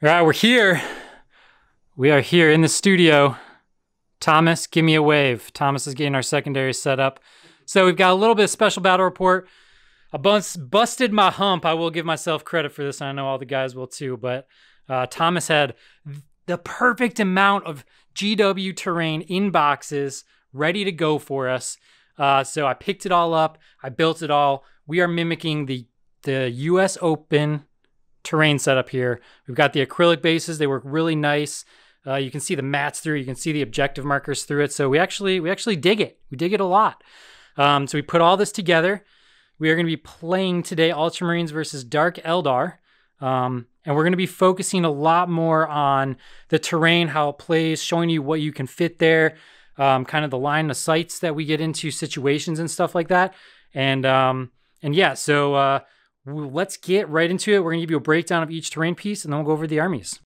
All right, we're here. We are here in the studio. Thomas, give me a wave. Thomas is getting our secondary set up. So we've got a little bit of special battle report. I bus- busted my hump. I will give myself credit for this. I know all the guys will too. But uh, Thomas had the perfect amount of GW terrain in boxes ready to go for us. Uh, so I picked it all up. I built it all. We are mimicking the the U.S. Open terrain setup here. We've got the acrylic bases. They work really nice. Uh, you can see the mats through. You can see the objective markers through it. So we actually we actually dig it. We dig it a lot. Um, so we put all this together. We are going to be playing today Ultramarines versus Dark Eldar. Um, and we're going to be focusing a lot more on the terrain, how it plays, showing you what you can fit there, um, kind of the line of sights that we get into situations and stuff like that. And um, and yeah, so uh, let's get right into it. We're going to give you a breakdown of each terrain piece and then we'll go over the armies.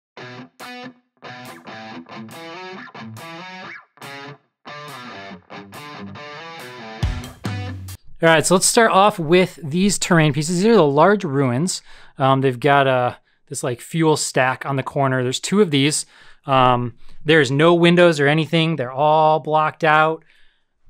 All right, so let's start off with these terrain pieces. These are the large ruins. Um, they've got a this like fuel stack on the corner. There's two of these. Um, there's no windows or anything. They're all blocked out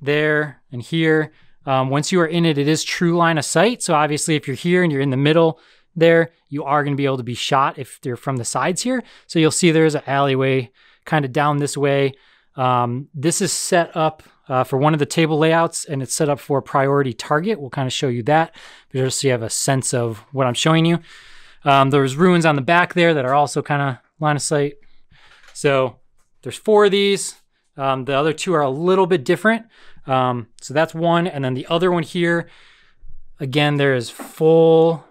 there and here. Um, once you are in it, it is true line of sight. So obviously, if you're here and you're in the middle there, you are going to be able to be shot if they're from the sides here. So you'll see there's an alleyway kind of down this way. Um, this is set up uh, for one of the table layouts and it's set up for priority target. We'll kind of show you that just so you have a sense of what I'm showing you. Um, there's ruins on the back there that are also kind of line of sight. So there's four of these. Um, the other two are a little bit different. Um, so that's one. And then the other one here, again, there is full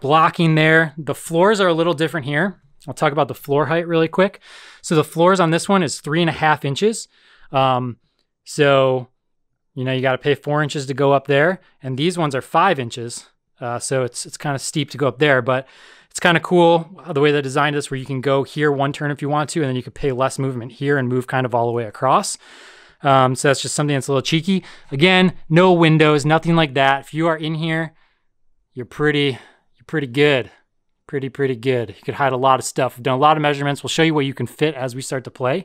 blocking there. The floors are a little different here. I'll talk about the floor height really quick. So the floors on this one is three and a half inches. Um, so, you know, you got to pay four inches to go up there. And these ones are five inches. Uh, so it's, it's kind of steep to go up there, but it's kind of cool the way they designed this where you can go here one turn if you want to, and then you can pay less movement here and move kind of all the way across. Um, so that's just something that's a little cheeky. Again, no windows, nothing like that. If you are in here, you're pretty, you're pretty good. Pretty, pretty good. You could hide a lot of stuff. We've done a lot of measurements. We'll show you what you can fit as we start to play.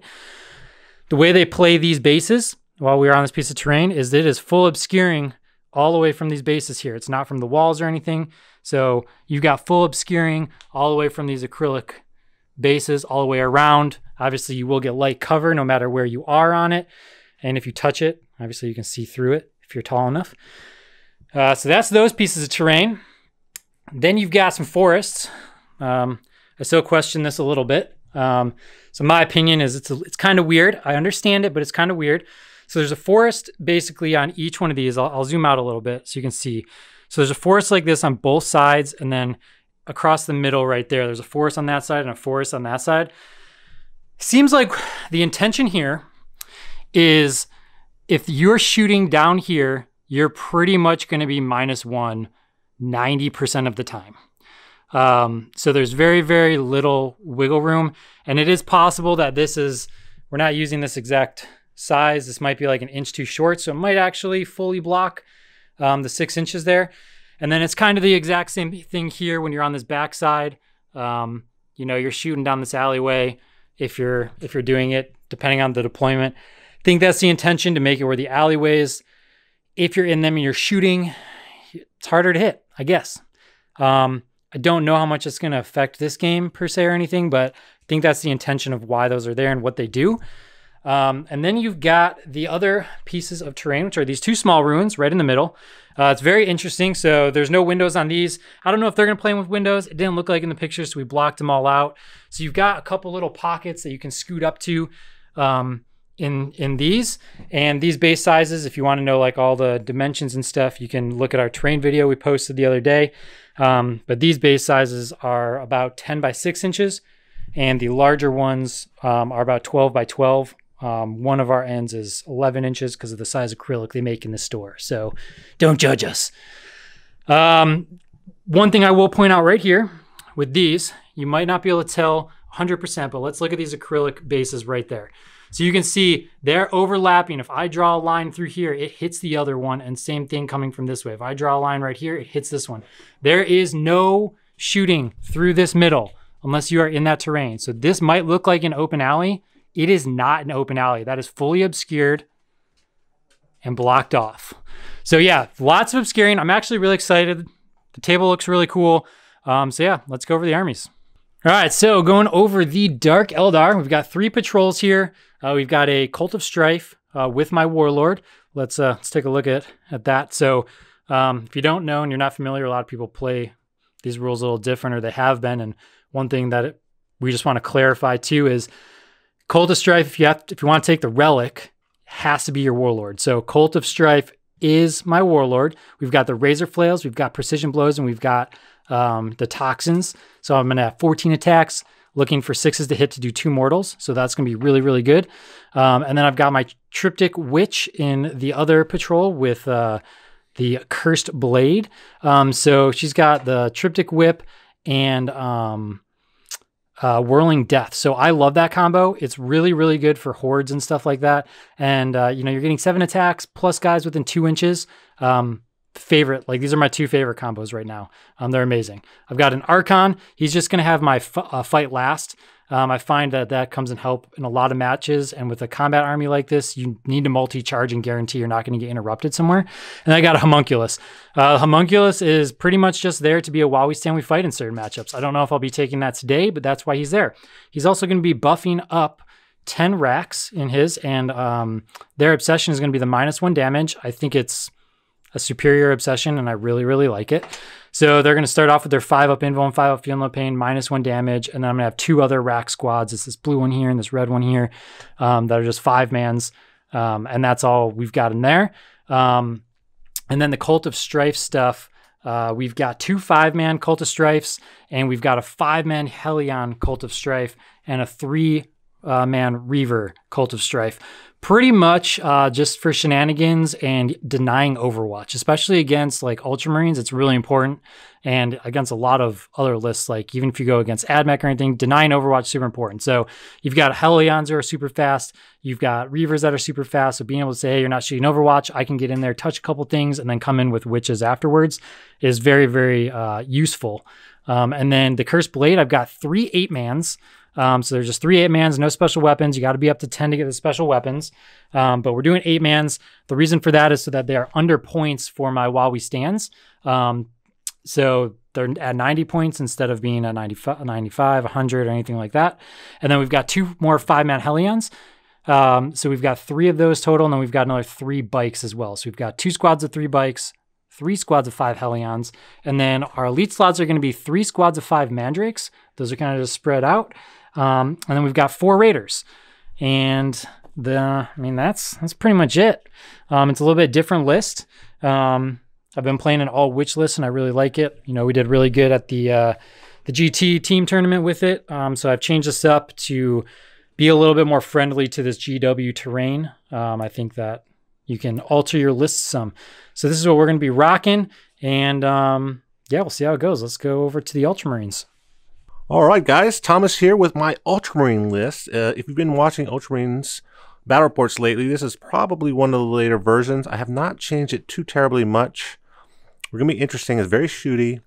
The way they play these bases while we are on this piece of terrain is that it is full obscuring all the way from these bases here. It's not from the walls or anything. So you've got full obscuring all the way from these acrylic bases all the way around. Obviously, you will get light cover no matter where you are on it. And if you touch it, obviously you can see through it if you're tall enough. Uh, so that's those pieces of terrain. Then you've got some forests. Um, I still question this a little bit. Um, so my opinion is it's it's kind of weird. I understand it, but it's kind of weird. So there's a forest basically on each one of these. I'll, I'll zoom out a little bit so you can see. So there's a forest like this on both sides, and then across the middle right there, there's a forest on that side and a forest on that side. Seems like the intention here is if you're shooting down here, you're pretty much going to be minus one 90% of the time. Um, so there's very, very little wiggle room. And it is possible that this is, we're not using this exact size. This might be like an inch too short. So it might actually fully block um, the six inches there. And then it's kind of the exact same thing here when you're on this backside. Um, you know, you're shooting down this alleyway if you're if you're doing it, depending on the deployment think that's the intention to make it where the alleyways, if you're in them and you're shooting, it's harder to hit, I guess. Um, I don't know how much it's going to affect this game per se or anything, but I think that's the intention of why those are there and what they do. Um, and then you've got the other pieces of terrain, which are these two small ruins right in the middle. Uh, it's very interesting. So there's no windows on these. I don't know if they're going to play with windows. It didn't look like in the pictures, so we blocked them all out. So you've got a couple little pockets that you can scoot up to. Um, in in these. And these base sizes if you want to know like all the dimensions and stuff you can look at our terrain video we posted the other day. Um, but these base sizes are about 10 by 6 inches and the larger ones um, are about 12 by 12 um, one of our ends is 11 inches because of the size acrylic they make in the store so don't judge us. Um, one thing i will point out right here with these you might not be able to tell 100% but let's look at these acrylic bases right there so you can see they're overlapping. If I draw a line through here, it hits the other one and same thing coming from this way. If I draw a line right here, it hits this one. There is no shooting through this middle unless you are in that terrain. So this might look like an open alley. It is not an open alley. That is fully obscured and blocked off. So yeah, lots of obscuring. I'm actually really excited. The table looks really cool. Um, so yeah, let's go over the armies. All right, so going over the Dark Eldar, we've got three patrols here. Uh, we've got a Cult of Strife uh, with my Warlord. Let's uh, let's take a look at at that. So um, if you don't know and you're not familiar, a lot of people play these rules a little different, or they have been. And one thing that it, we just want to clarify too is Cult of Strife. If you have, to, if you want to take the relic, has to be your Warlord. So Cult of Strife is my Warlord. We've got the Razor Flails, we've got Precision Blows, and we've got um, the toxins. So I'm to have 14 attacks, looking for sixes to hit to do two mortals. So that's going to be really, really good. Um, and then I've got my Triptych Witch in the other patrol with uh, the Cursed Blade. Um, so she's got the Triptych Whip and um, uh, Whirling Death. So I love that combo. It's really, really good for hordes and stuff like that. And, uh, you know, you're getting seven attacks plus guys within two inches. Um, favorite. Like these are my two favorite combos right now. Um, they're amazing. I've got an Archon. He's just going to have my uh, fight last. Um, I find that that comes in help in a lot of matches. And with a combat army like this, you need to multi-charge and guarantee you're not going to get interrupted somewhere. And I got a Homunculus. Uh, Homunculus is pretty much just there to be a while we stand we fight in certain matchups. I don't know if I'll be taking that today, but that's why he's there. He's also going to be buffing up 10 racks in his, and um, their obsession is going to be the minus one damage. I think it's a superior obsession, and I really, really like it. So they're going to start off with their five up invul and five up feel no pain, minus one damage, and then I'm going to have two other rack squads. It's this blue one here and this red one here um, that are just five mans, um, and that's all we've got in there. Um, and then the Cult of Strife stuff. Uh, we've got two five man Cult of Strifes, and we've got a five man Hellion Cult of Strife, and a three uh, man Reaver Cult of Strife pretty much uh, just for shenanigans and denying Overwatch, especially against like Ultramarines. It's really important. And against a lot of other lists, like even if you go against AdMech or anything, denying Overwatch super important. So you've got Hellions that are super fast. You've got Reavers that are super fast. So being able to say, hey, you're not shooting Overwatch, I can get in there, touch a couple things, and then come in with witches afterwards is very, very uh, useful. Um, and then the Cursed Blade, I've got three eight mans. Um, so there's just three eight mans, no special weapons. You got to be up to 10 to get the special weapons. Um, but we're doing eight mans. The reason for that is so that they are under points for my while we stands. Um, so they're at 90 points instead of being at 95, 95, 100, or anything like that. And then we've got two more five man Hellions. Um, so we've got three of those total, and then we've got another three bikes as well. So we've got two squads of three bikes, three squads of five Hellions, and then our elite slots are going to be three squads of five Mandrakes. Those are kind of just spread out. Um, and then we've got four Raiders. And the, I mean, that's that's pretty much it. Um, it's a little bit different list. Um, I've been playing an all witch list, and I really like it. You know, we did really good at the uh, the GT team tournament with it. Um, so I've changed this up to be a little bit more friendly to this GW terrain. Um, I think that you can alter your list some. So this is what we're going to be rocking, and um, yeah, we'll see how it goes. Let's go over to the Ultramarines. All right, guys, Thomas here with my Ultramarine list. Uh, if you've been watching Ultramarines battle reports lately, this is probably one of the later versions. I have not changed it too terribly much. We're going to be interesting. It's very shooty.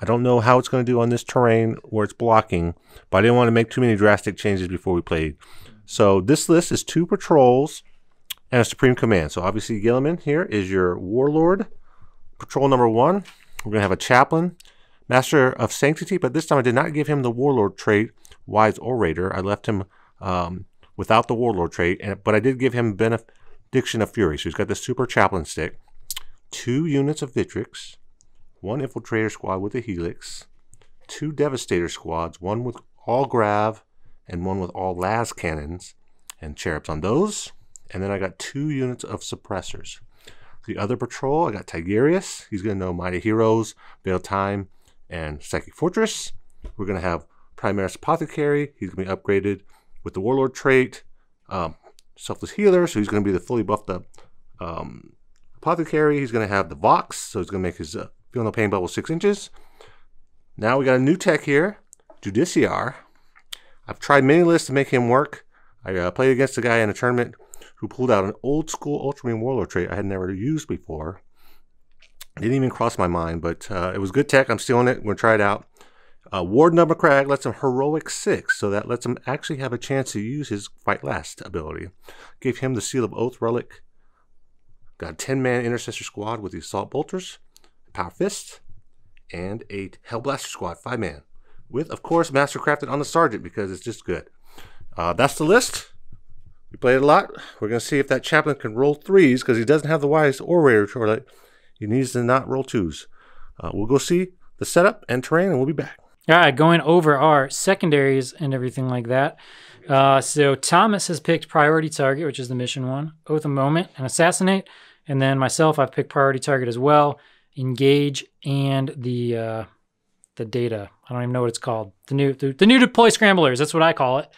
I don't know how it's going to do on this terrain where it's blocking, but I didn't want to make too many drastic changes before we played. So this list is two patrols and a Supreme Command. So obviously Guilliman here is your Warlord. Patrol number one, we're going to have a Chaplain. Master of Sanctity, but this time I did not give him the Warlord trait, Wise Orator. I left him um, without the Warlord trait, and, but I did give him Benediction of Fury. So he's got the Super Chaplain stick, two units of Victrix, one Infiltrator squad with a Helix, two Devastator squads, one with all Grav, and one with all Las cannons and Cherubs on those. And then I got two units of Suppressors. The other patrol, I got Tigurius. He's going to know Mighty Heroes, Veil Time, and Psychic Fortress. We're going to have Primaris Apothecary. He's going to be upgraded with the Warlord trait. Um, Selfless Healer, so he's going to be the fully buffed up um, Apothecary. He's going to have the Vox, so he's going to make his uh, Feel No Pain bubble 6 inches. Now we got a new tech here, Judiciar. I've tried many lists to make him work. I uh, played against a guy in a tournament who pulled out an old school Ultramarine Warlord trait I had never used before. Didn't even cross my mind, but uh, it was good tech. I'm stealing it. We're going to try it out. Uh, Ward Number Crag lets him heroic six, so that lets him actually have a chance to use his fight last ability. Gave him the Seal of Oath relic. Got a 10 man intercessor squad with the Assault Bolters, Power Fist, and a Hellblaster squad, five man. With, of course, Mastercrafted on the Sergeant because it's just good. Uh, that's the list. We played a lot. We're going to see if that chaplain can roll threes because he doesn't have the wise or rare toilet. He needs to not roll twos. Uh, we'll go see the setup and terrain and we'll be back. All right, going over our secondaries and everything like that. Uh, so Thomas has picked priority target, which is the mission one, oath a moment, and assassinate. And then myself, I've picked priority target as well, engage, and the uh, the data. I don't even know what it's called. The new the, the new deploy scramblers. That's what I call it.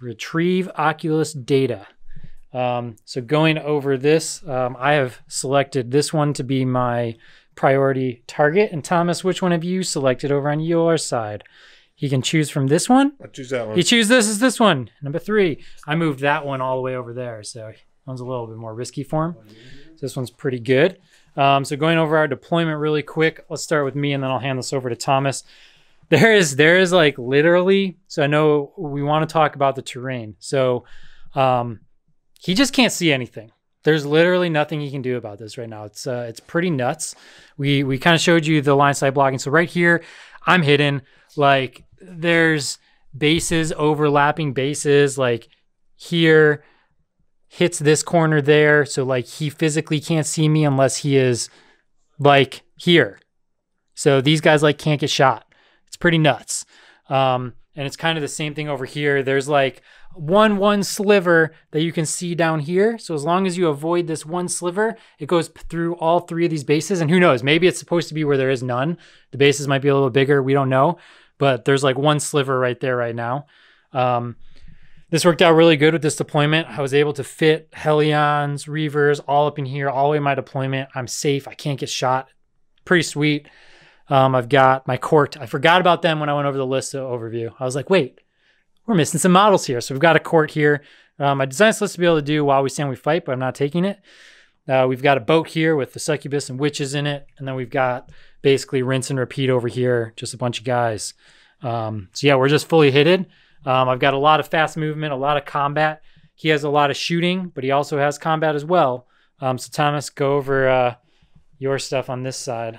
Retrieve Octarius data. Um, so going over this, um, I have selected this one to be my priority target. And Thomas, which one have you selected over on your side? He can choose from this one. I choose that one. He choose this is this one, number three. I moved that one all the way over there, so one's a little bit more risky for him. So this one's pretty good. Um, so going over our deployment really quick. Let's start with me, and then I'll hand this over to Thomas. There is there is like literally. So I know we want to talk about the terrain. So um, he just can't see anything. There's literally nothing he can do about this right now. It's uh, it's pretty nuts. We we kind of showed you the line side blocking. So right here, I'm hidden. Like there's bases overlapping bases. Like here hits this corner there. So like he physically can't see me unless he is like here. So these guys like can't get shot. It's pretty nuts. Um, and it's kind of the same thing over here. There's like one one sliver that you can see down here. So as long as you avoid this one sliver, it goes through all three of these bases. And who knows, maybe it's supposed to be where there is none. The bases might be a little bigger. We don't know, but there's like one sliver right there right now. Um, this worked out really good with this deployment. I was able to fit Hellions, Reavers all up in here, all the way in my deployment. I'm safe. I can't get shot. Pretty sweet. Um, I've got my court. I forgot about them when I went over the list overview. I was like, wait, we're missing some models here. So we've got a court here. Um, I designed this to be able to do while we stand, we fight, but I'm not taking it. Uh, we've got a boat here with the succubus and witches in it. And then we've got basically rinse and repeat over here, just a bunch of guys. Um, so yeah, we're just fully hitted. Um, I've got a lot of fast movement, a lot of combat. He has a lot of shooting, but he also has combat as well. Um, so Thomas, go over uh, your stuff on this side.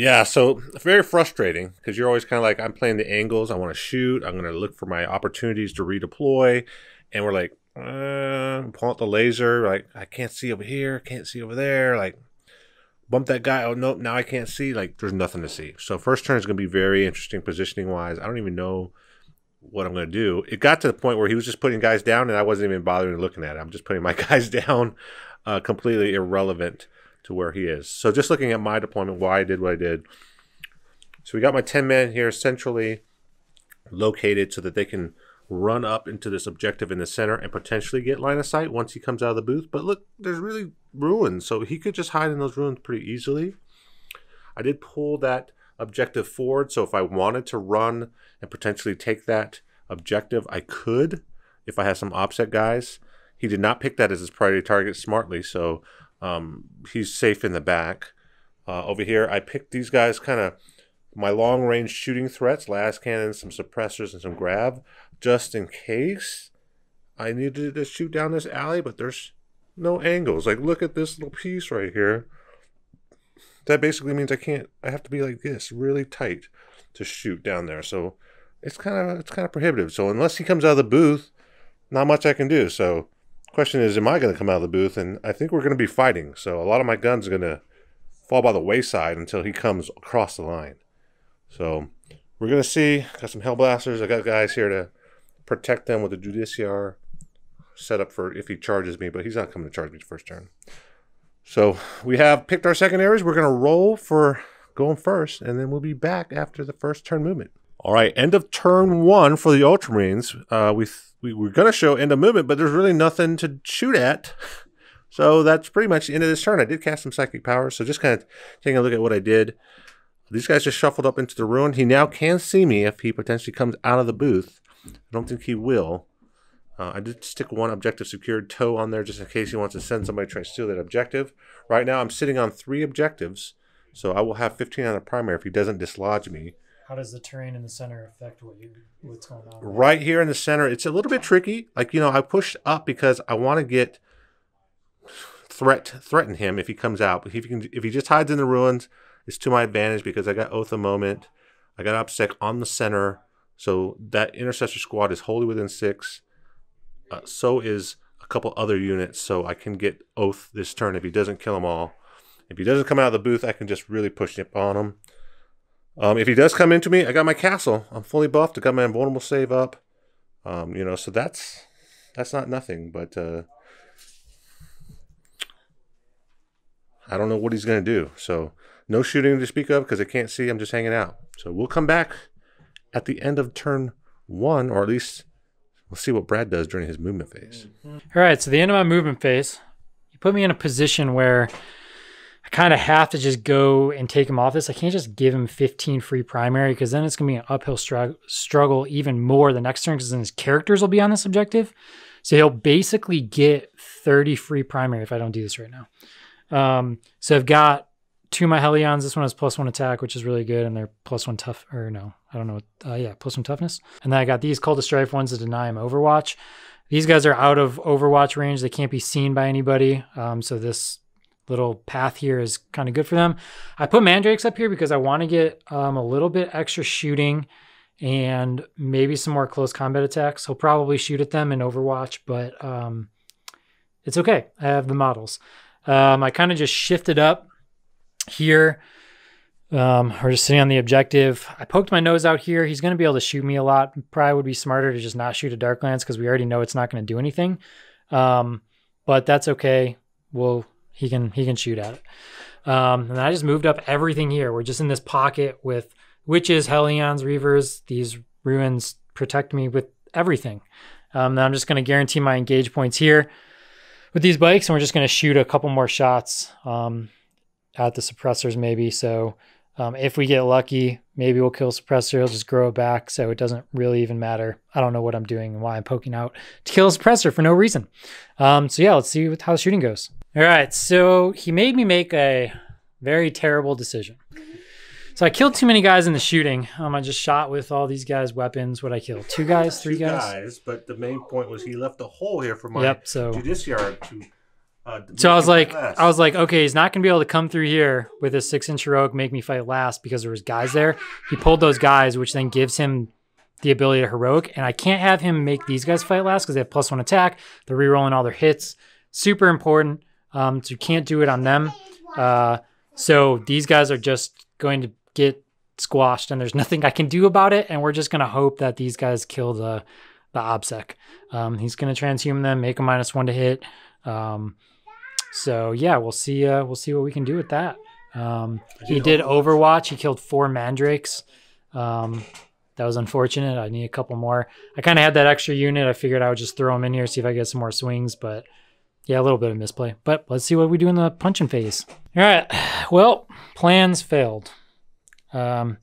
Yeah, so very frustrating because you're always kind of like, I'm playing the angles. I want to shoot. I'm going to look for my opportunities to redeploy. And we're like, uh, out the laser. Like, I can't see over here. Can't see over there. Like, bump that guy. Oh, nope. Now I can't see. Like, there's nothing to see. So, first turn is going to be very interesting positioning wise. I don't even know what I'm going to do. It got to the point where he was just putting guys down and I wasn't even bothering looking at it. I'm just putting my guys down, uh, completely irrelevant to where he is. So just looking at my deployment, why I did what I did. So we got my 10 men here centrally located so that they can run up into this objective in the center and potentially get line of sight once he comes out of the booth. But look, there's really ruins, so he could just hide in those ruins pretty easily. I did pull that objective forward, so if I wanted to run and potentially take that objective, I could if I had some offset guys. He did not pick that as his priority target smartly, so um, he's safe in the back. Uh, over here, I picked these guys kind of my long range shooting threats, las cannons, some suppressors, and some grav, just in case I needed to shoot down this alley, but there's no angles. Like, look at this little piece right here. That basically means I can't, I have to be like this, really tight to shoot down there. So it's kind of, it's kind of prohibitive. So unless he comes out of the booth, not much I can do. So Question is, am I going to come out of the booth? And I think we're going to be fighting. So a lot of my guns are going to fall by the wayside until he comes across the line. So we're going to see. Got some Hellblasters. I got guys here to protect them with the Judiciar set up for if he charges me, but he's not coming to charge me the first turn. So we have picked our secondaries. We're going to roll for going first, and then we'll be back after the first turn movement. All right, end of turn one for the Ultramarines. Uh, we we were going to show end of movement, but there's really nothing to shoot at. So that's pretty much the end of this turn. I did cast some psychic powers, so just kind of taking a look at what I did. These guys just shuffled up into the ruin. He now can see me if he potentially comes out of the booth. I don't think he will. Uh, I did stick one objective secured toe on there just in case he wants to send somebody to try to steal that objective. Right now I'm sitting on three objectives, so I will have 15 on the primary if he doesn't dislodge me. How does the terrain in the center affect what you what's going on? Right here in the center, it's a little bit tricky. Like you know, I pushed up because I want to get threat threaten him if he comes out. But if he can, if he just hides in the ruins, it's to my advantage because I got Oath a moment. I got OBSEC on the center, so that intercessor squad is wholly within six. Uh, so is a couple other units, so I can get Oath this turn if he doesn't kill them all. If he doesn't come out of the booth, I can just really push up on him. Um, if he does come into me, I got my castle. I'm fully buffed. I got my invulnerable save up. Um, you know, so that's that's not nothing. But uh, I don't know what he's gonna do. So no shooting to speak of because I can't see. I'm just hanging out. So we'll come back at the end of turn one, or at least we'll see what Brad does during his movement phase. All right, so the end of my movement phase, you put me in a position where I kind of have to just go and take him off this. I can't just give him 15 free primary because then it's going to be an uphill strugg- struggle even more the next turn because then his characters will be on this objective. So he'll basically get 30 free primary if I don't do this right now. Um, so I've got two of my Hellions. This one has plus one attack, which is really good, and they're plus one tough, or no, I don't know. What, uh, yeah, plus one toughness. And then I got these Cult of Strife ones to deny him Overwatch. These guys are out of Overwatch range. They can't be seen by anybody. Um, so this little path here is kind of good for them. I put Mandrakes up here because I want to get um, a little bit extra shooting and maybe some more close combat attacks. He'll probably shoot at them in Overwatch, but um, it's okay. I have the models. Um, I kind of just shifted up here. Um, or just sitting on the objective. I poked my nose out here. He's going to be able to shoot me a lot. Probably would be smarter to just not shoot a Dark Lance because we already know it's not going to do anything. Um, but that's okay. We'll he can he can shoot at it. Um, and I just moved up everything here. We're just in this pocket with witches, Hellions, Reavers. These ruins protect me with everything. Um, then I'm just going to guarantee my engage points here with these bikes, and we're just going to shoot a couple more shots um, at the suppressors, maybe. So um, if we get lucky, maybe we'll kill suppressor. He'll just grow back, so it doesn't really even matter. I don't know what I'm doing and why I'm poking out to kill suppressor for no reason. Um, so yeah, let's see how the shooting goes. All right, so he made me make a very terrible decision. So I killed too many guys in the shooting. Um, I just shot with all these guys' weapons. What I kill? Two guys, three Two guys. But the main point was he left a hole here for my Yep. So judiciary to. Uh, so I was like, last. I was like, okay, he's not gonna be able to come through here with his six inch heroic, make me fight last because there was guys there. He pulled those guys, which then gives him the ability to heroic, and I can't have him make these guys fight last because they have plus one attack. They're rerolling all their hits. Super important. Um, so you can't do it on them. Uh, so these guys are just going to get squashed, and there's nothing I can do about it. And we're just gonna hope that these guys kill the the obsec. Um, he's gonna transhuman them, make a minus one to hit. Um, so yeah, we'll see. Uh, we'll see what we can do with that. Um, he did Overwatch. He killed four mandrakes. Um, that was unfortunate. I need a couple more. I kind of had that extra unit. I figured I would just throw him in here, see if I get some more swings. But yeah, a little bit of misplay. But let's see what we do in the punching phase. All right. Well, plans failed. Um,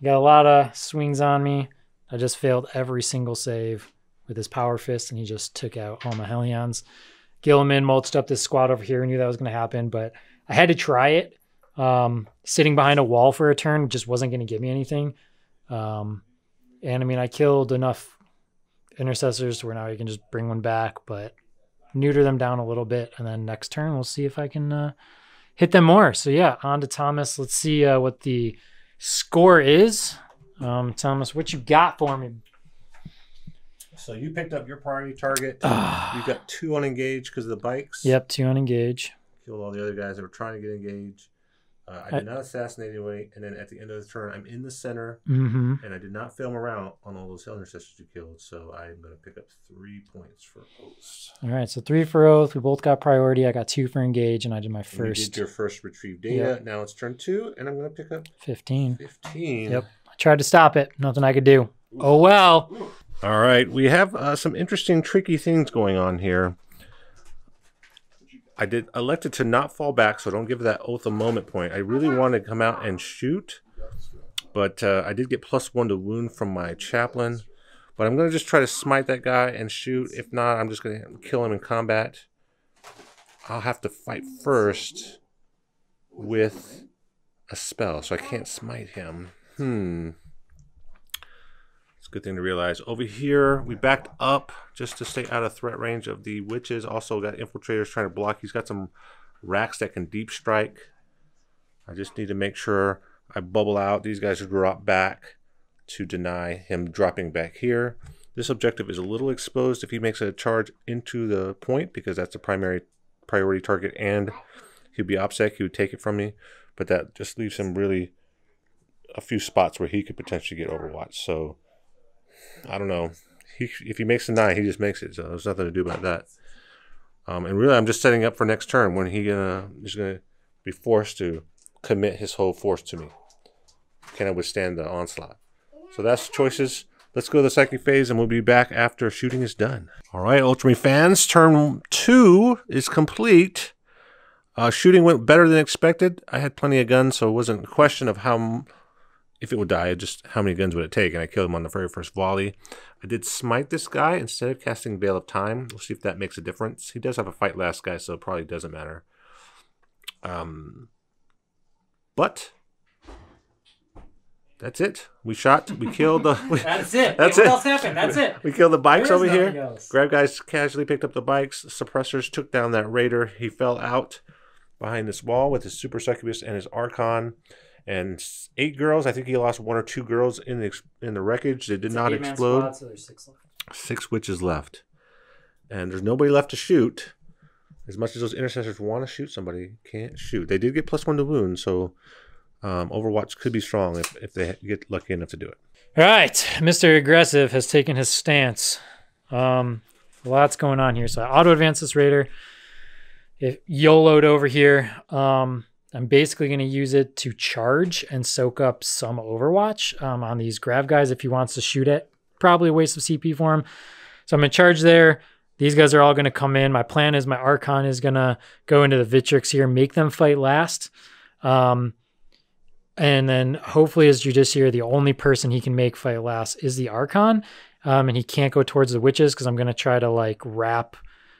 got a lot of swings on me. I just failed every single save with his power fist, and he just took out all my Hellions. Guilliman mulched up this squad over here. I knew that was going to happen, but I had to try it. Um, sitting behind a wall for a turn just wasn't going to give me anything. Um, and I mean, I killed enough intercessors where now you can just bring one back, but neuter them down a little bit. And then next turn, we'll see if I can uh, hit them more. So yeah, on to Thomas. Let's see uh, what the score is. Um, Thomas, what you got for me? So you picked up your priority target. you got two unengaged because of the bikes. Yep, two unengaged. Killed all the other guys that were trying to get engaged. Uh, I did not assassinate anybody, and then at the end of the turn, I'm in the center, Mm-hmm. and I did not fail him around on all those intercessors you killed. So I'm going to pick up three points for Oaths. All right, so three for oath. We both got priority. I got two for engage, and I did my And You first did your first retrieve data. Now it's turn two, and I'm going to pick up 15. 15. Yep. I tried to stop it. Nothing I could do. Oh well. All right, we have uh, some interesting, tricky things going on here. I did elected to not fall back, so don't give that oath a moment point. I really wanted to come out and shoot, but uh, I did get plus one to wound from my chaplain. But I'm gonna just try to smite that guy and shoot. If not, I'm just gonna kill him in combat. I'll have to fight first with a spell, so I can't smite him. Hmm. A good thing to realize. Over here, we backed up just to stay out of threat range of the witches. Also got infiltrators trying to block. He's got some racks that can deep strike. I just need to make sure I bubble out. These guys drop back to deny him dropping back here. This objective is a little exposed if he makes a charge into the point because that's the primary priority target and he'd be OBSEC, he would take it from me. But that just leaves him really a few spots where he could potentially get overwatch. So I don't know. He, if he makes a nine, he just makes it. So there's nothing to do about that. Um, and really, I'm just setting up for next turn when he gonna he's gonna be forced to commit his whole force to me. Can I withstand the onslaught? So that's choices. Let's go to the second phase, and we'll be back after shooting is done. All right, Ultramarine fans, turn two is complete. Uh, shooting went better than expected. I had plenty of guns, so it wasn't a question of how if it would die, just how many guns would it take? And I killed him on the very first volley. I did smite this guy instead of casting Veil of Time. We'll see if that makes a difference. He does have a fight last guy, so it probably doesn't matter. Um, but that's it. We shot. We killed the. We, That's it. That's what it. else happened? That's it. we killed the bikes over here. else. Grav guys casually picked up the bikes. Suppressors took down that raider. He fell out behind this wall with his super succubus and his archon. And eight girls. I think he lost one or two girls in the in the wreckage. They did It's not explode. squad, so there's six left. Six witches left, and there's nobody left to shoot. As much as those intercessors want to shoot somebody, can't shoot. They did get plus one to wound, so um, Overwatch could be strong if, if they get lucky enough to do it. All right, Mr. Aggressive has taken his stance. Um, lots going on here. So I auto advance this raider. If YOLO'd over here, um, I'm basically going to use it to charge and soak up some Overwatch um, on these grav guys if he wants to shoot it. Probably a waste of CP for him. So I'm going to charge there. These guys are all going to come in. My plan is my Archon is going to go into the Victrix here, make them fight last. Um, and then hopefully as Judiciar, the only person he can make fight last is the Archon. Um, and he can't go towards the witches because I'm going to try to like wrap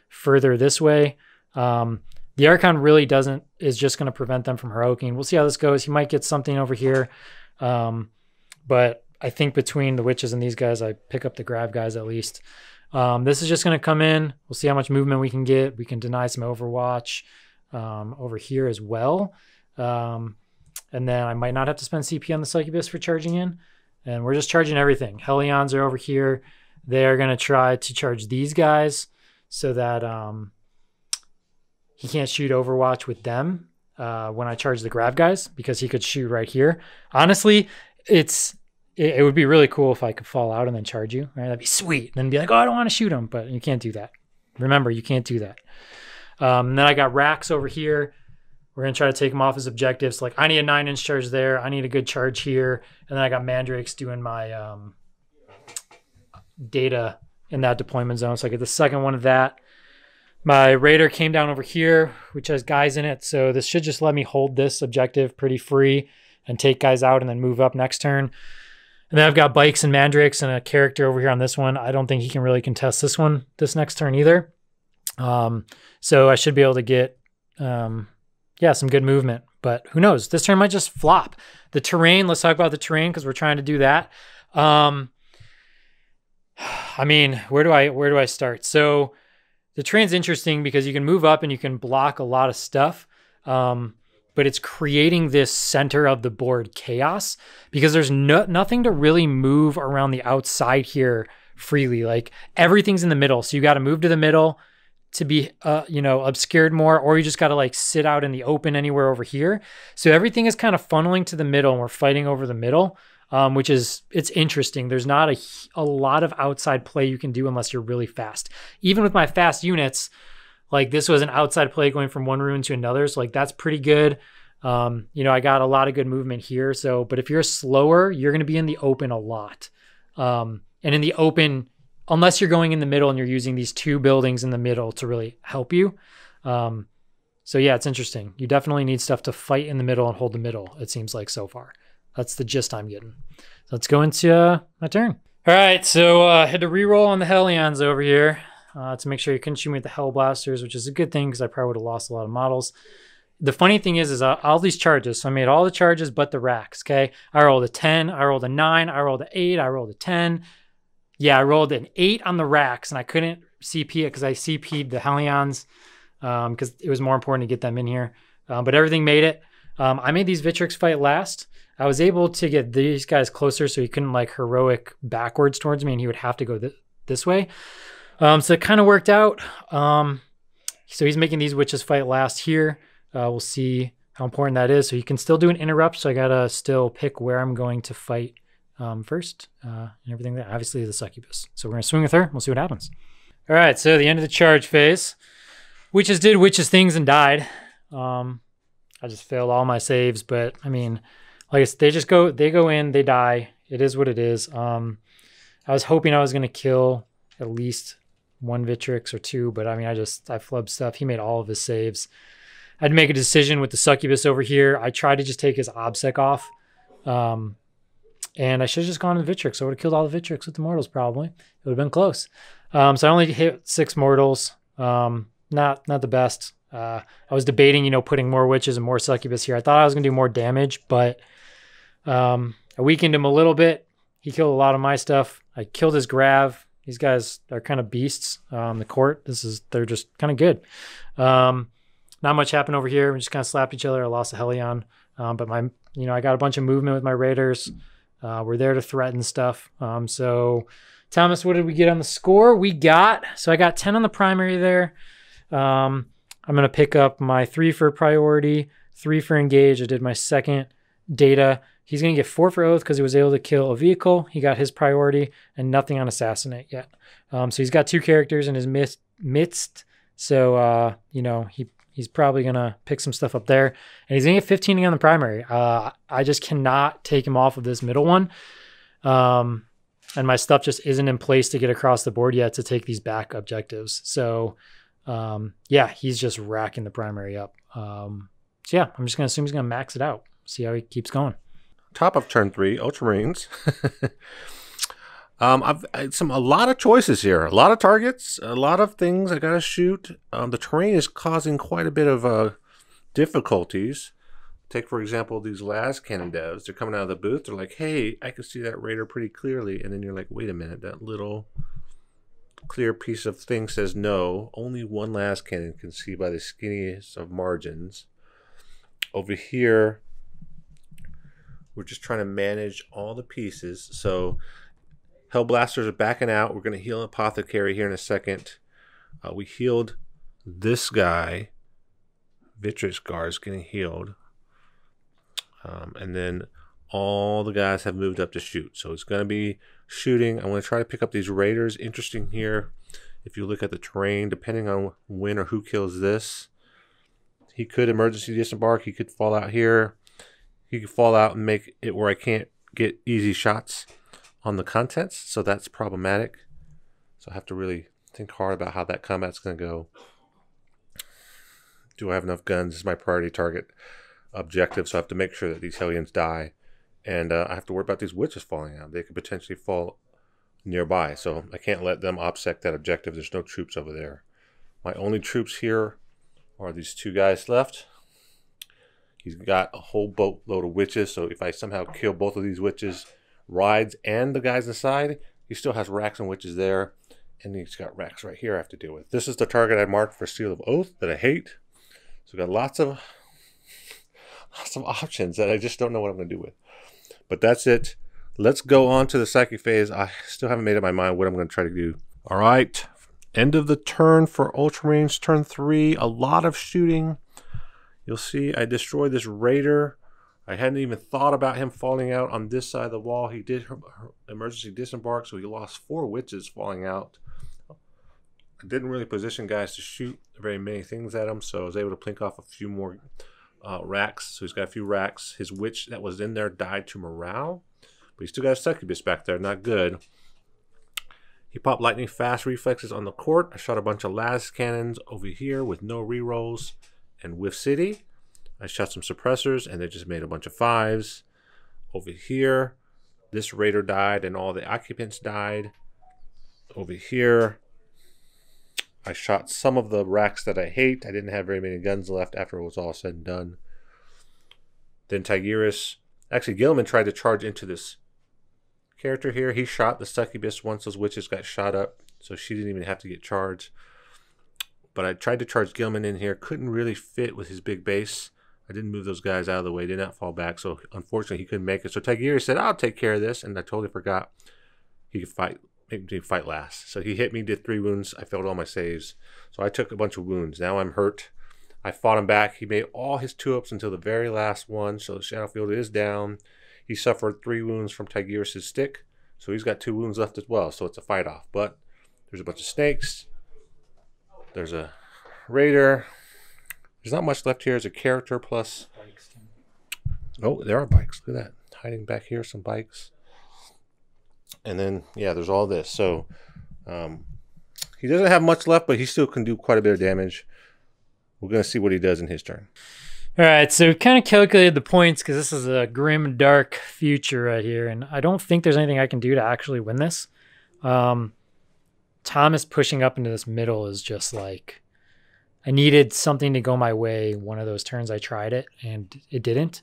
further this way. Um, the Archon really doesn't, is just going to prevent them from heroicing. We'll see how this goes. He might get something over here. Um, but I think between the witches and these guys, I pick up the grav guys at least. Um, this is just going to come in. We'll see how much movement we can get. We can deny some Overwatch um, over here as well. Um, and then I might not have to spend CP on the Succubus for charging in. And we're just charging everything. Hellions are over here. They're going to try to charge these guys so that um, he can't shoot Overwatch with them uh, when I charge the grav guys because he could shoot right here. Honestly, it's it, it would be really cool if I could fall out and then charge you. Right? That'd be sweet. And then be like, oh, I don't want to shoot him, but you can't do that. Remember, you can't do that. Um, then I got racks over here. We're gonna try to take him off his objectives. Like I need a nine inch charge there. I need a good charge here, and then I got Mandrakes doing my um, data in that deployment zone. So I get the second one of that. My raider came down over here, which has guys in it. So this should just let me hold this objective pretty free and take guys out and then move up next turn. And then I've got bikes and mandrakes and a character over here on this one. I don't think he can really contest this one this next turn either. Um, so I should be able to get, um, yeah, some good movement. But who knows? This turn might just flop. The terrain. Let's talk about the terrain because we're trying to do that. Um, I mean, where do I where do I start? So the terrain's interesting because you can move up and you can block a lot of stuff. Um, but it's creating this center of the board chaos because there's no, nothing to really move around the outside here freely. Like everything's in the middle. So you got to move to the middle to be, uh, you know, obscured more, or you just got to like sit out in the open anywhere over here. So everything is kind of funneling to the middle and we're fighting over the middle. Um, which is it's interesting. There's not a, a lot of outside play you can do unless you're really fast. Even with my fast units, like this was an outside play going from one ruin to another. So like that's pretty good. Um, you know, I got a lot of good movement here. So, but if you're slower, you're going to be in the open a lot. Um, and in the open, unless you're going in the middle and you're using these two buildings in the middle to really help you. Um, so yeah, it's interesting. You definitely need stuff to fight in the middle and hold the middle. It seems like so far. That's the gist I'm getting. So let's go into uh, my turn. All right, so uh, had to reroll on the Hellions over here uh, to make sure you couldn't shoot me with the Hellblasters, which is a good thing because I probably would have lost a lot of models. the funny thing is, is uh, all these charges. So I made all the charges but the racks. Okay, I rolled a ten, I rolled a nine, I rolled a eight, I rolled a ten. Yeah, I rolled an eight on the racks, and I couldn't CP it because I CP'd the Hellions because um, it was more important to get them in here. Um, but everything made it. Um, I made these Victrix fight last. I was able to get these guys closer, so he couldn't like heroic backwards towards me, and he would have to go th- this way. Um, so it kind of worked out. Um, so he's making these witches fight last here. Uh, we'll see how important that is. So he can still do an interrupt. So I gotta still pick where I'm going to fight um, first uh, and everything. That Obviously the succubus. So we're gonna swing with her. We'll see what happens. All right. So the end of the charge phase. Witches did witches things and died. Um, I just failed all my saves, but I mean, like they just go, they go in, they die. It is what it is. Um, I was hoping I was gonna kill at least one victrix or two, but I mean, I just I flubbed stuff. He made all of his saves. I had to make a decision with the succubus over here. I tried to just take his obsec off. Um, and I should have just gone to victrix I would have killed all the victrix with the mortals probably. It would have been close. Um, so I only hit six mortals. Um, not not the best. Uh, I was debating, you know, putting more witches and more succubus here. I thought I was gonna do more damage, but um, I weakened him a little bit. He killed a lot of my stuff. I killed his grav. These guys are kind of beasts. Um, the court, this is they're just kind of good. Um, not much happened over here. We just kind of slapped each other. I lost a Hellion, um, but my you know I got a bunch of movement with my raiders. Uh, we're there to threaten stuff. Um, so Thomas, what did we get on the score? We got so I got ten on the primary there. I'm gonna pick up my three for priority, three for engage. I did my second data. He's going to get four for oath because he was able to kill a vehicle. He got his priority and nothing on assassinate yet. Um, so he's got two characters in his midst. So uh, you know he he's probably gonna pick some stuff up there, and he's gonna get 15 on the primary. Uh, I just cannot take him off of this middle one, um, and my stuff just isn't in place to get across the board yet to take these back objectives. So um, yeah, he's just racking the primary up. Um, so yeah, I'm just gonna assume he's gonna max it out. See how he keeps going top of turn three, Ultramarines. um, I've, I've, some a lot of choices here, a lot of targets, a lot of things I gotta shoot. Um, the terrain is causing quite a bit of uh, difficulties. Take for example these las cannon devs. They're coming out of the booth. They're like, "Hey, I can see that raider pretty clearly," and then you're like, "Wait a minute, that little." clear piece of thing says no. Only one las cannon can see by the skinniest of margins. Over here, we're just trying to manage all the pieces. So Hellblasters are backing out. We're going to heal Apothecary here in a second. Uh, we healed this guy. Vitriskar is getting healed. Um, and then all the guys have moved up to shoot. So it's going to be shooting. I'm going to try to pick up these raiders. Interesting here. If you look at the terrain, depending on when or who kills this, he could emergency disembark. He could fall out here you can fall out and make it where I can't get easy shots on the contents, so that's problematic. So I have to really think hard about how that combat's going to go. Do I have enough guns? Is my priority target objective, so I have to make sure that these Hellions die. And uh, I have to worry about these witches falling out. They could potentially fall nearby, so I can't let them obsect that objective. There's no troops over there. My only troops here are these two guys left. He's got a whole boatload of witches, so if I somehow kill both of these witches, rides and the guys inside, he still has racks and witches there. And he's got racks right here I have to deal with. This is the target I marked for Seal of Oath that I hate. So we've got lots of lots of options that I just don't know what I'm gonna do with. But that's it. Let's go on to the psychic phase. I still haven't made up my mind what I'm gonna try to do. All right. End of the turn for Ultramarines, turn three. A lot of shooting. You'll see I destroyed this raider. I hadn't even thought about him falling out on this side of the wall. He did emergency disembark, so he lost four witches falling out. I didn't really position guys to shoot very many things at him, so I was able to plink off a few more uh, racks. So he's got a few racks. His witch that was in there died to morale, but he still got a succubus back there. Not good. He popped lightning fast reflexes on the court. I shot a bunch of las cannons over here with no rerolls and Whiff City. I shot some suppressors and they just made a bunch of fives. Over here, this raider died and all the occupants died. Over here, I shot some of the racks that I hate. I didn't have very many guns left after it was all said and done. Then Tigurius, actually Guilliman tried to charge into this character here. He shot the succubus once those witches got shot up, so she didn't even have to get charged. But I tried to charge Guilliman in here, couldn't really fit with his big base. I didn't move those guys out of the way, did not fall back, so unfortunately he couldn't make it. So Tigurius said, I'll take care of this, and I totally forgot he could fight make me fight last. So he hit me, did three wounds. I failed all my saves. So I took a bunch of wounds. Now I'm hurt. I fought him back. He made all his two ups until the very last one. So the Shadowfield is down. He suffered three wounds from Tigurius' stick. So he's got two wounds left as well. So it's a fight off. But there's a bunch of snakes. There's a raider. There's not much left here as a character plus. Oh, there are bikes. Look at that. Hiding back here, some bikes and then yeah, there's all this. So um, he doesn't have much left, but he still can do quite a bit of damage. We're gonna see what he does in his turn. All right, so we kind of calculated the points because this is a grim, dark future right here, and I don't think there's anything I can do to actually win this. Um, Thomas pushing up into this middle is just like I needed something to go my way. One of those turns I tried it and it didn't.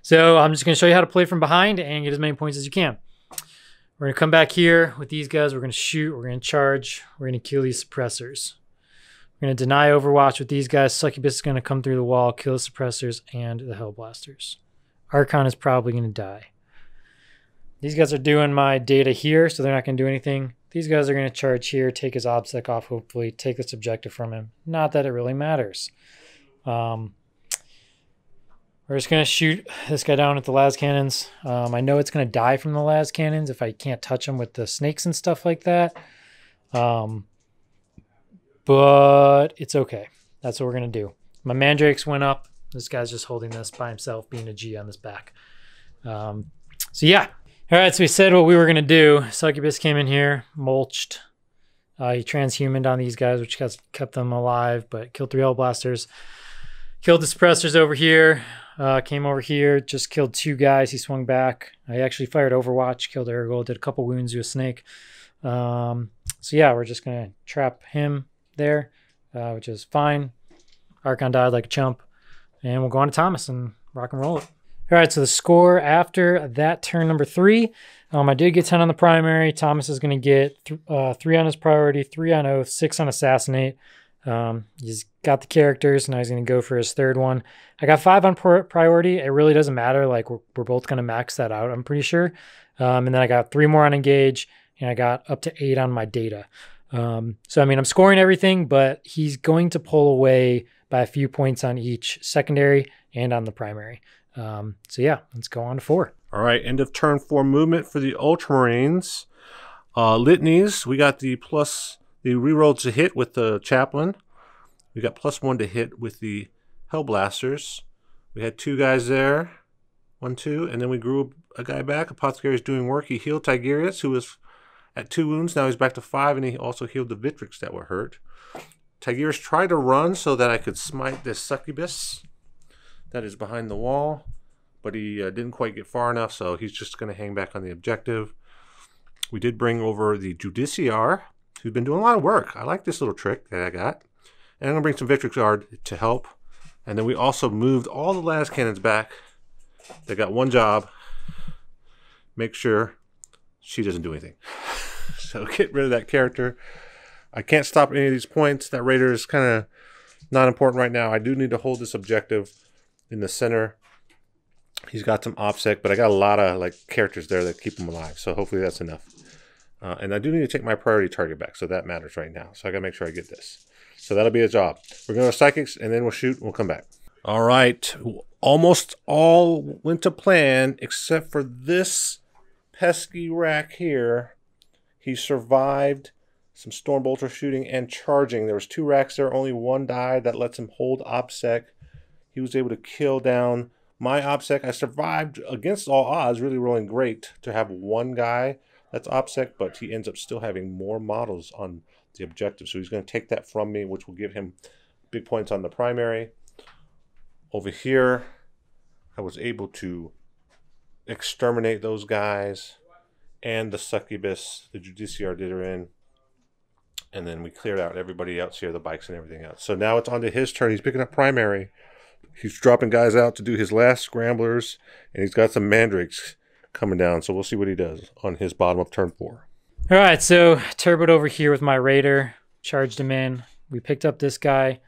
So I'm just going to show you how to play from behind and get as many points as you can. We're going to come back here with these guys. We're going to shoot. We're going to charge. We're going to kill these suppressors. We're going to deny Overwatch with these guys. Succubus is going to come through the wall, kill the suppressors and the Hellblasters. Archon is probably going to die. These guys are doing my data here, so they're not going to do anything. These guys are going to charge here, take his OBSEC off, hopefully, take this objective from him. Not that it really matters. Um, we're just going to shoot this guy down with the las cannons. Um, I know it's going to die from the las cannons if I can't touch him with the snakes and stuff like that. Um, but it's okay. That's what we're going to do. My mandrakes went up. This guy's just holding this by himself, being a G on this back. Um, so yeah. All right, so we said what we were going to do. Succubus came in here, mulched. Uh, he transhumaned on these guys, which kept them alive, but killed three Hellblasters. Killed the suppressors over here. Uh, came over here, just killed two guys. He swung back. I actually fired Overwatch, killed Ur-Ghul, did a couple wounds to a snake. Um, so yeah, we're just gonna trap him there, uh, which is fine. Archon died like a chump, and we'll go on to Thomas and rock and roll it. All right, so the score after that turn number three, um, I did get 10 on the primary. Thomas is going to get th- uh, three on his priority, three on oath, six on assassinate. Um, he's got the characters. Now he's going to go for his third one. I got five on priority. It really doesn't matter. Like we're, we're both going to max that out. I'm pretty sure. Um, and then I got three more on engage, and I got up to eight on my data. Um, so I mean, I'm scoring everything, but he's going to pull away by a few points on each secondary and on the primary. Um, so yeah, let's go on to four. All right, end of turn four movement for the Ultramarines. Uh, litanies, we got the plus the reroll to hit with the chaplain. We got plus one to hit with the Hellblasters. We had two guys there, one, two, and then we grew a guy back. Apothecary is doing work. He healed Tigurius, who was at two wounds. Now he's back to five, and he also healed the Victrix that were hurt. Tigurius tried to run so that I could smite this succubus that is behind the wall, but he uh, didn't quite get far enough, so he's just going to hang back on the objective. We did bring over the Judiciar, who's been doing a lot of work. I like this little trick that I got. And I'm going to bring some Victrix Guard to help. And then we also moved all the las cannons back. They got one job. Make sure she doesn't do anything. so get rid of that character. I can't stop any of these points. That raider is kind of not important right now. I do need to hold this objective in the center. He's got some OBSEC, but I got a lot of like characters there that keep him alive. So hopefully that's enough. Uh, and I do need to take my priority target back, so that matters right now. So I gotta make sure I get this. So that'll be a job. We're going to psychics, and then we'll shoot. And we'll come back. All right, almost all went to plan except for this pesky wrack here. He survived some Stormbolter shooting and charging. There was two wracks there, only one died. That lets him hold OBSEC. He was able to kill down my OBSEC. I survived against all odds, really rolling great to have one guy that's OBSEC, but he ends up still having more models on the objective. So he's going to take that from me, which will give him big points on the primary. Over here, I was able to exterminate those guys and the succubus, the Judiciar did her in. and then we cleared out everybody else here, the bikes and everything else. So now it's on to his turn. He's picking up primary. He's dropping guys out to do his last scramblers, and he's got some mandrakes coming down. So we'll see what he does on his bottom of turn four. All right, so turboed over here with my Raider, charged him in. We picked up this guy.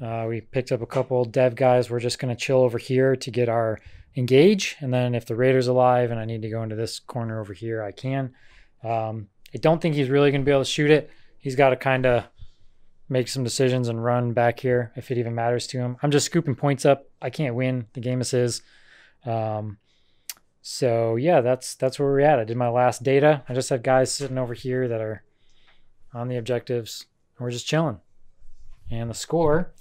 Uh, we picked up a couple dev guys. We're just going to chill over here to get our engage. And then if the Raider's alive and I need to go into this corner over here, I can. Um, I don't think he's really going to be able to shoot it. He's got to kind of make some decisions and run back here if it even matters to him. I'm just scooping points up. I can't win. The game is his. Um, so yeah, that's that's where we're at. I did my last data. I just have guys sitting over here that are on the objectives. And we're just chilling. And the score.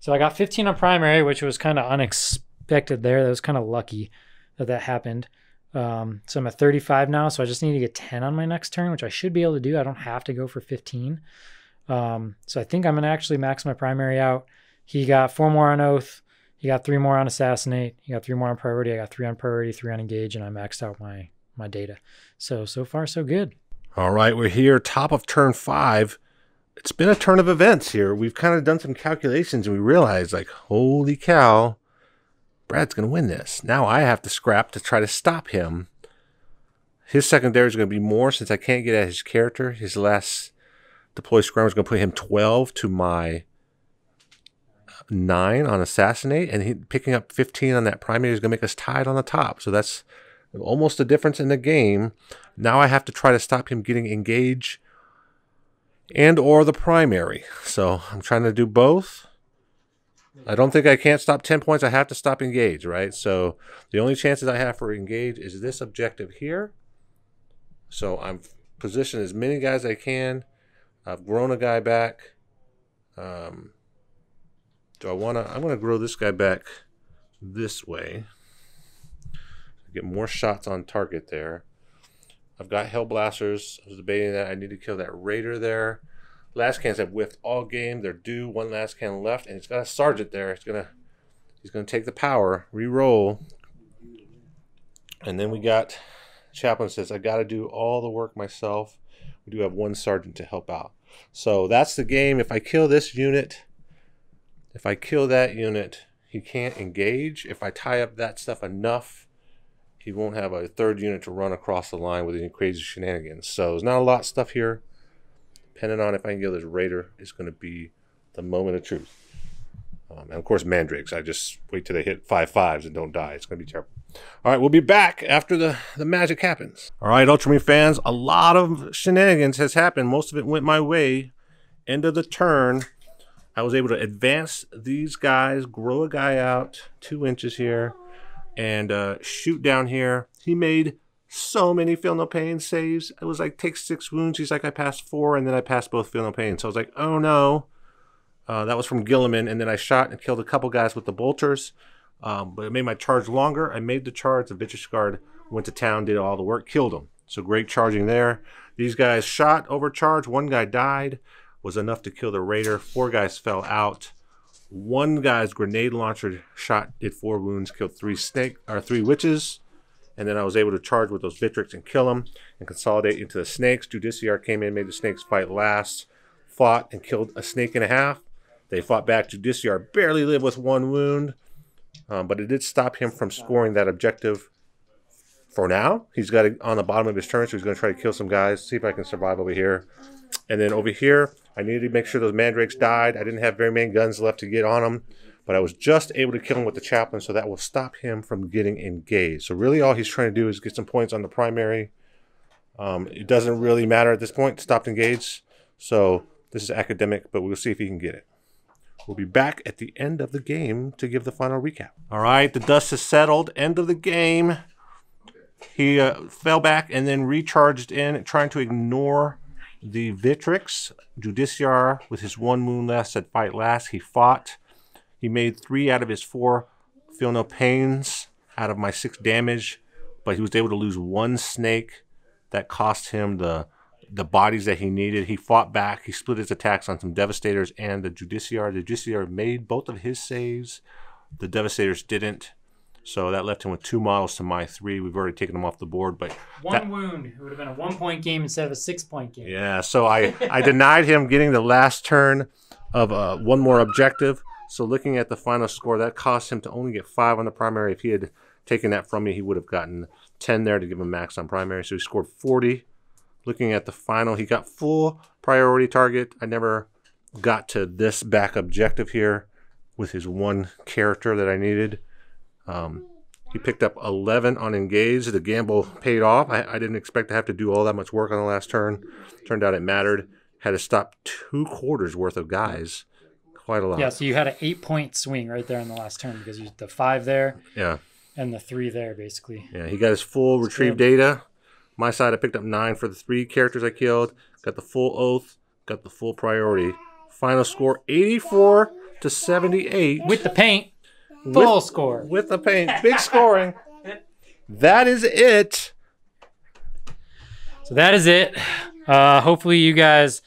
So I got 15 on primary, which was kind of unexpected there. That was kind of lucky that that happened. Um, so I'm at 35 now. So I just need to get 10 on my next turn, which I should be able to do. I don't have to go for 15. Um, so I think I'm going to actually max my primary out. He got four more on oath. He got three more on assassinate. He got three more on priority. I got three on priority, three on engage, and I maxed out my my data. So so far so good. All right, we're here, top of turn five. It's been a turn of events here. We've kind of done some calculations and we realized, like, holy cow, Brad's going to win this. Now I have to scrap to try to stop him. His secondary is going to be more since I can't get at his character. His last deploy scrum is going to put him 12 to my 9 on assassinate. And he, picking up 15 on that primary is going to make us tied on the top. So that's almost a difference in the game. Now I have to try to stop him getting engaged and or the primary. So I'm trying to do both. I don't think I can't stop 10 points. I have to stop engage, right? So the only chances I have for engage is this objective here. So I'm positioned as many guys as I can. I've grown a guy back. Um, do I want to? I'm going to grow this guy back this way. Get more shots on target there. I've got Hellblasters. I was debating that. I need to kill that Raider there. Lascans have whiffed all game. They're due. One last can left, and it's got a sergeant there. He's gonna he's gonna take the power, re-roll, and then we got chaplain says I got to do all the work myself. Do have one sergeant to help out, so that's the game. If I kill this unit, if I kill that unit, he can't engage. If I tie up that stuff enough, he won't have a third unit to run across the line with any crazy shenanigans. So there's not a lot of stuff here depending on if I can get this Raider, is going to be the moment of truth. Um, and of course, Mandrakes. I just wait till they hit five fives and don't die. It's going to be terrible. All right, we'll be back after the, the magic happens. All right, Ultramarine fans, a lot of shenanigans has happened. Most of it went my way. End of the turn, I was able to advance these guys, grow a guy out two inches here, and uh, shoot down here. He made so many feel no pain saves. It was like take six wounds. He's like I passed four, and then I passed both feel no pain. So I was like, oh no. Uh, that was from Guilliman, and then I shot and killed a couple guys with the bolters. Um, but it made my charge longer. I made the charge. The Guard went to town, did all the work, killed him. So great charging there. These guys shot, overcharged. One guy died, was enough to kill the raider. Four guys fell out. One guy's grenade launcher shot, did four wounds, killed three snake or three Wyches and then I was able to charge with those Victrix and kill them and consolidate into the snakes. Judiciar came in, made the snakes fight last, fought and killed a snake and a half. They fought back. Judiciar barely lived with one wound, um, but it did stop him from scoring that objective for now. He's got it on the bottom of his turn, so he's going to try to kill some guys, see if I can survive over here. And then over here, I needed to make sure those mandrakes died. I didn't have very many guns left to get on them but I was just able to kill him with the chaplain, so that will stop him from getting engaged. So really all he's trying to do is get some points on the primary. Um, it doesn't really matter at this point, stopped engaged. So this is academic, but we'll see if he can get it. We'll be back at the end of the game to give the final recap. All right, the dust has settled. End of the game. He uh, fell back and then recharged in, trying to ignore the Victrix. Judiciar, with his one wound left, said fight last. He fought. He made three out of his four feel no pains out of my six damage, but he was able to lose one snake that cost him the the bodies that he needed. He fought back. He split his attacks on some Devastators and the Judiciar. The Judiciar made both of his saves. The Devastators didn't. So that left him with two models to my three. We've already taken them off the board, but One That- wound. It would have been a one point game instead of a six point game. yeah. So I I denied him getting the last turn of uh, one more objective. So looking at the final score, that cost him to only get five on the primary. If he had taken that from me, he would have gotten ten there to give him max on primary. So he scored forty. Looking at the final, he got full priority target. I never got to this back objective here with his one character that I needed. Um, he picked up 11 on engage. The gamble paid off. I, I didn't expect to have to do all that much work on the last turn. Turned out it mattered. Had to stop two quarters worth of guys. Quite a lot. Yeah, so you had an eight point swing right there in the last turn because you the five there Yeah. and the three there basically. Yeah. He got his full retrieve data. My side, I picked up nine for the three characters I killed. Got the full oath. Got the full priority. Final score 84 to 78. With the paint, With- full score. with the paint. Big scoring. That is it. So that is it. Uh, hopefully you guys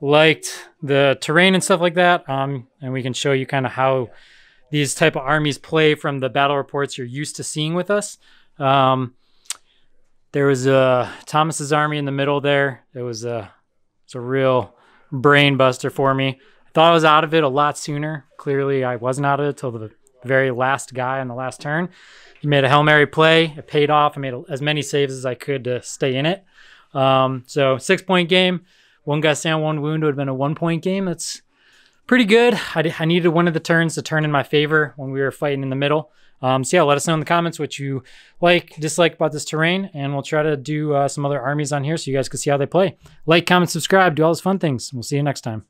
liked the terrain and stuff like that. Um, and we can show you kind of how these type of armies play from the battle reports you're used to seeing with us. Um, there was a Thomas's army in the middle there. It was a it's a real brain buster for me. I thought I was out of it a lot sooner. Clearly, I wasn't out of it till the very last guy on the last turn. He made a hail mary play. It paid off. I made as many saves as I could to stay in it. Um, so six point game. One guy down, one wound would have been a one point game. That's pretty good. I, I needed one of the turns to turn in my favor when we were fighting in the middle. Um, so yeah, let us know in the comments what you like, dislike about this terrain, and we'll try to do uh, some other armies on here so you guys can see how they play. Like, comment, subscribe, do all those fun things. We'll see you next time.